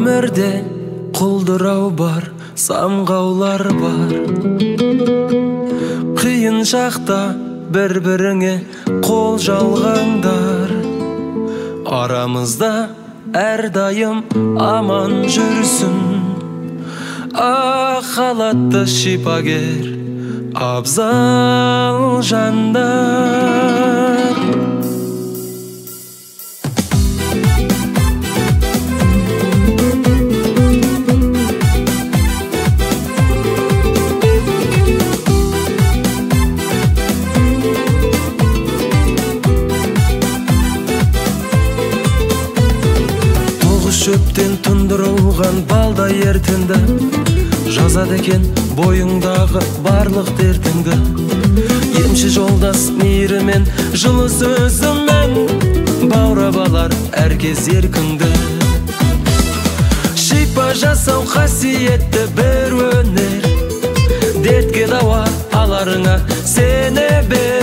бул өмүрдө кулдурау бар самгаулар бар. Кыйын шакта бири бириңе кол жалгаңдар арамызда ар дайым аман жүрсүн ак халатты шипагер абзал жандар. Тогуз шөптөн тундурулган балдай эртеңде жазат экен боюңдагы барлык дертиңди эмчи жолдас мейримен жылы сөзүмен баурап алар ар кез эркиңди шипа жасау касиетти берүү өнер. Дертке дава аларыңа сене бер.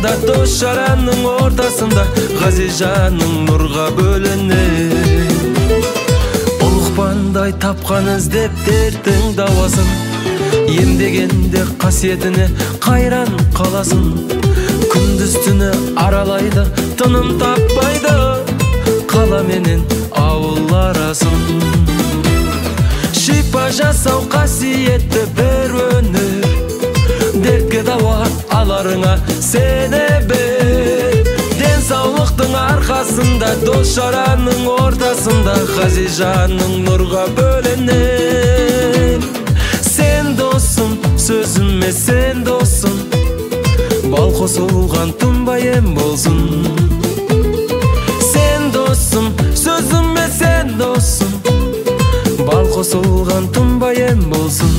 Аркасында дос жаранын ортосунда газижаның нурга бөлөнөт улукпандай тапкан издеп дерттин дабасын эмдегенде касиетине кайран каласың күндүз түнү аралайды тыным таппайды кала менен ауыл арасын. Шипа жасау касиетти аларыңа сене бер ден соолуктун аркасында дос жаранын ортосунда хазижаның нурга бөлөнөт сен досум сөзүмө сен досум бал косулган тумбай эм болсун сен досум сөзүмө сен досум бал косулган тумбай эм болсун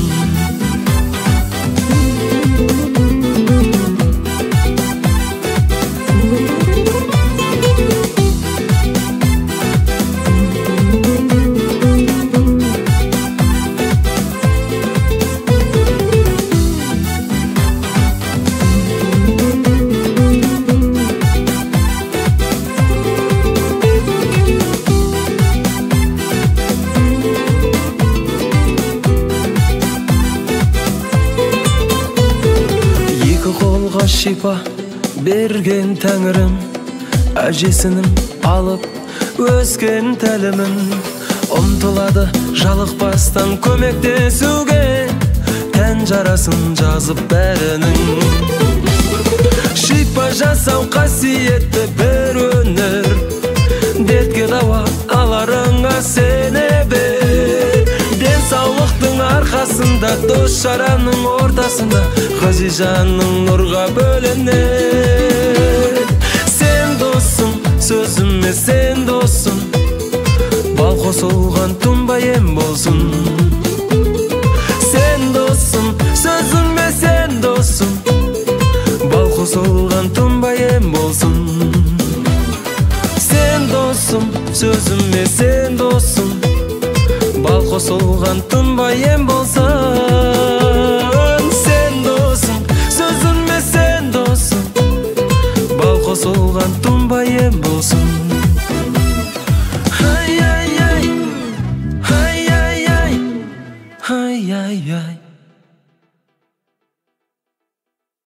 шипа берген тәңірім әжесінің алып өскен тәлімін ұмтылады жалықпастан көмектесуге тән жарасын жазып бәрінің. Шипа жасау қасиетті қасында дос шараның ортасында ғазизаның нұрға бөлене сен досым сөзіме сен досым бал қосылған тұнба ем болсын. Сен досым сөзіме сен досым бал қосылған тұнба ем болсын. қосылған тынбай ем болсын